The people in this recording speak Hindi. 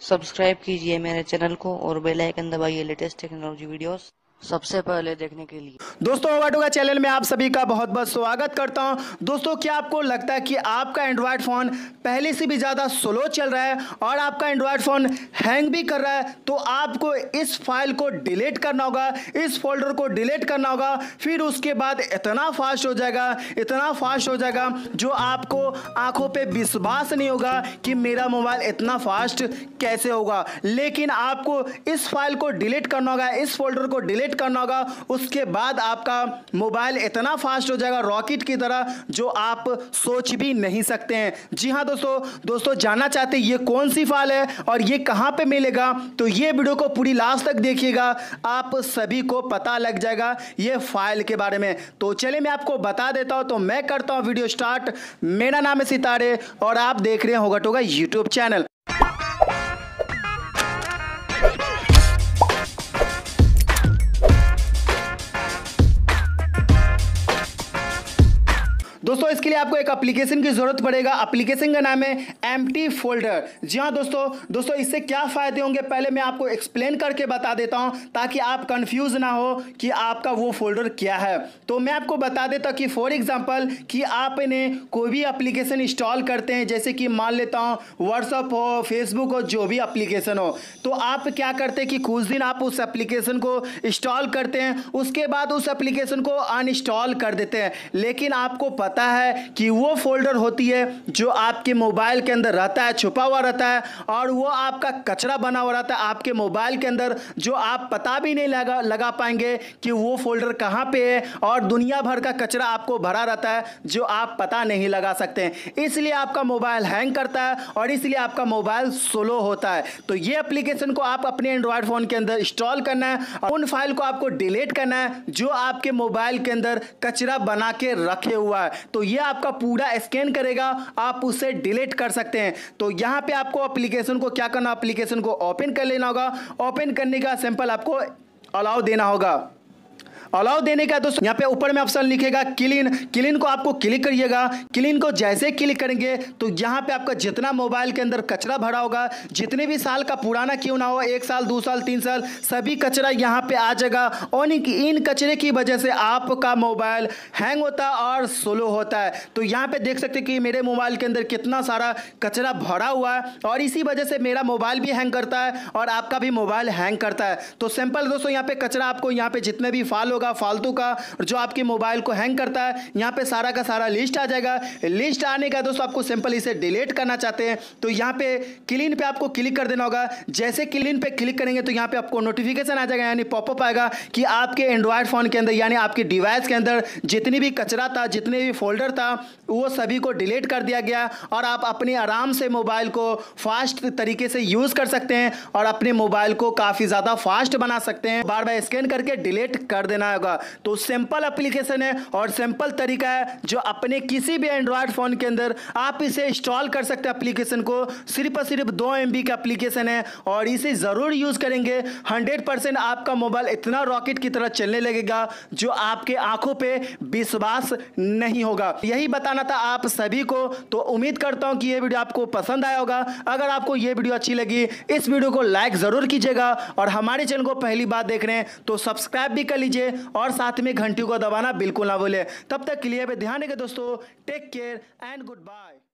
सब्सक्राइब कीजिए मेरे चैनल को और बेल आइकन दबाइए लेटेस्ट टेक्नोलॉजी वीडियोस। सबसे पहले देखने के लिए। दोस्तों वाटो का चैनल में आप सभी का बहुत बहुत स्वागत करता हूँ। दोस्तों, क्या आपको लगता है कि आपका एंड्रॉयड फ़ोन पहले से भी ज़्यादा स्लो चल रहा है और आपका एंड्रॉयड फ़ोन हैंग भी कर रहा है? तो आपको इस फ़ाइल को डिलीट करना होगा, इस फोल्डर को डिलीट करना होगा, फिर उसके बाद इतना फास्ट हो जाएगा, इतना फास्ट हो जाएगा जो आपको आँखों पर विश्वास नहीं होगा कि मेरा मोबाइल इतना फास्ट कैसे होगा। लेकिन आपको इस फ़ाइल को डिलीट करना होगा, इस फोल्डर को डिलीट करना होगा उसके बाद आपका मोबाइल इतना फास्ट हो जाएगा रॉकेट की तरह, जो आप सोच भी नहीं सकते हैं। जी हाँ दोस्तों दोस्तों जानना चाहते हैं ये कौन सी फ़ाइल है और ये कहाँ पे मिलेगा? तो ये वीडियो को पूरी लास्ट तक देखिएगा। आप सभी को पता लग जाएगा ये फ़ाइल के बारे में। तो चलिए मैं आपको बता देता हूँ तो मैं करता हूँ वीडियो स्टार्ट मेरा नाम है सितारे और आप देख रहे हैं होगा टोगा यूट्यूब चैनल दोस्तों, इसके लिए आपको एक एप्लीकेशन की ज़रूरत पड़ेगा। एप्लीकेशन का नाम है एम फोल्डर जी हाँ दोस्तों दोस्तों, इससे क्या फ़ायदे होंगे? पहले मैं आपको एक्सप्लेन करके बता देता हूँ, ताकि आप कंफ्यूज ना हो कि आपका वो फोल्डर क्या है। तो मैं आपको बता देता कि फॉर एग्ज़ाम्पल कि आपने कोई भी एप्लीकेशन इंस्टॉल करते हैं, जैसे कि मान लेता हूँ व्हाट्सअप हो फेसबुक हो, जो भी अप्लीकेशन हो। तो आप क्या करते हैं कि कुछ दिन आप उस एप्लीकेशन को इंस्टॉल करते हैं, उसके बाद उस एप्लीकेशन को अनइंस्टॉल कर देते हैं। लेकिन आपको पता पता है कि वो फोल्डर होती है जो आपके मोबाइल के अंदर रहता है, छुपा हुआ रहता है और वो आपका कचरा बना हुआ रहता है आपके मोबाइल के अंदर, जो आप पता भी नहीं लगा लगा पाएँगे कि वो फोल्डर कहाँ पे है और दुनिया भर का कचरा आपको भरा रहता है जो आप पता नहीं लगा सकते हैं। इसलिए आपका मोबाइल हैंग करता है और इसलिए आपका मोबाइल स्लो होता है। तो ये एप्लीकेशन को आप अपने एंड्रॉयड फ़ोन के अंदर इंस्टॉल करना है और उन फ़ाइल को आपको डिलीट करना है जो आपके मोबाइल के अंदर कचरा बना के रखे हुआ है। तो ये आपका पूरा स्कैन करेगा, आप उसे डिलीट कर सकते हैं। तो यहाँ पे आपको अप्लीकेशन को क्या करना एप्लीकेशन को ओपन कर लेना होगा। ओपन करने का सैंपल आपको अलाउ देना होगा। अलाउ देने का दोस्तों। यहाँ पे ऊपर में ऑप्शन लिखेगा क्लीन क्लीन को आपको क्लिक करिएगा। क्लीन को जैसे क्लिक करेंगे तो यहाँ पे आपका जितना मोबाइल के अंदर कचरा भरा होगा, जितने भी साल का पुराना क्यों ना हो, एक साल, दो साल, तीन साल, सभी कचरा यहाँ पे आ जाएगा। और इन कचरे की वजह से आपका मोबाइल हैंग होता है और स्लो होता है। तो यहाँ पे देख सकते कि मेरे मोबाइल के अंदर कितना सारा कचरा भरा हुआ है, और इसी वजह से मेरा मोबाइल भी हैंग करता है, और आपका भी मोबाइल हैंग करता है। तो सिंपल दोस्तों, यहाँ पे कचरा आपको यहाँ पे जितने भी फाल होगा, फालतू का जो आपके मोबाइल को हैंग करता है, यहाँ पे सारा का सारा लिस्ट आ जाएगा। लिस्ट आने का दोस्तों, आपको सिंपल इसे डिलीट करना चाहते हैं तो यहाँ पे क्लीन पे आपको क्लिक कर देना होगा। जैसे क्लीन पे क्लिक करेंगे तो यहाँ पे आपको नोटिफिकेशन आ जाएगा, यानी पॉपअप आएगा कि आपके एंड्रॉयड फ़ोन के अंदर, यानी आपके डिवाइस के अंदर जितनी भी कचरा था, जितने भी फोल्डर था, वो सभी को डिलीट कर दिया गया, और आप अपने आराम से मोबाइल को फास्ट तरीके से यूज़ कर सकते हैं, और अपने मोबाइल को काफ़ी ज़्यादा फास्ट बना सकते हैं। बार बार स्कैन करके डिलीट कर देना। होगा तो सिंपल एप्लीकेशन है और सिंपल तरीका है जो अपने किसी भी एंड्रॉयड फ़ोन के अंदर आप इसे इंस्टॉल कर सकते हैं एप्लीकेशन को। सिर्फ़ और सिर्फ़ दो एम का एप्लीकेशन है और इसे ज़रूर यूज़ करेंगे। हंड्रेड आपका मोबाइल इतना रॉकेट की तरह चलने लगेगा जो आपके आँखों पर विश्वास नहीं होगा। यही बताना था आप सभी को। तो उम्मीद करता हूँ कि ये वीडियो आपको पसंद आया होगा। अगर आपको ये वीडियो अच्छी लगी, इस वीडियो को लाइक ज़रूर कीजिएगा और हमारे चैनल को पहली बार देख रहे हैं तो सब्सक्राइब भी कर लीजिए और साथ में घंटी को दबाना बिल्कुल ना भूलें। तब तक के लिए ध्यान रखें दोस्तों। Take care and goodbye